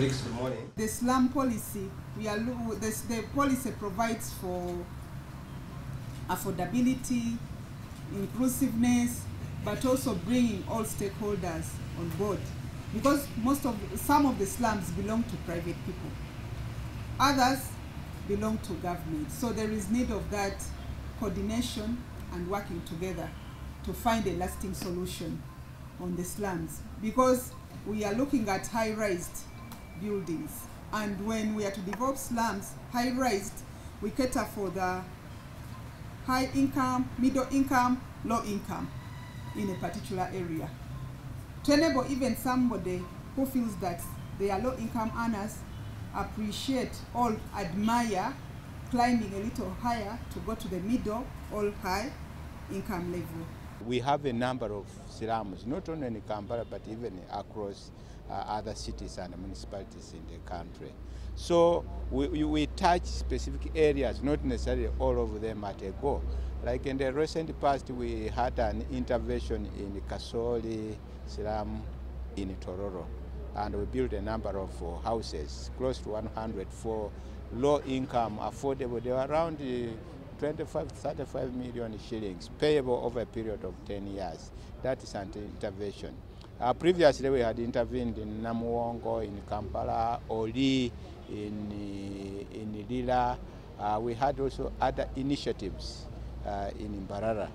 colleagues, good morning. The slum policy, we are the policy provides for affordability, inclusiveness, but also bringing all stakeholders on board. Because most of some of the slums belong to private people, others belong to government. So there is need of that coordination and working together to find a lasting solution on the slums. Because we are looking at high-rise buildings, and when we are to develop slums, high-rise, we cater for the high income, middle income, low income in a particular area. To enable even somebody who feels that they are low income earners appreciate or admire climbing a little higher to go to the middle or high income level. We have a number of slums, not only in Kampala but even across uh, other cities and municipalities in the country. So we, we, touch specific areas, not necessarily all of them at a go. Like in the recent past, we had an intervention in Kasoli slum in Tororo, and we built a number of uh, houses, close to 100 for low income, affordable. They were around uh, 25 35 million shillings, payable over a period of 10 years. That is an intervention. Uh, previously, we had intervened in Namuwongo, in Kampala, Oli, in, uh, in Lila. Uh, we had also other initiatives uh, in Mbarara.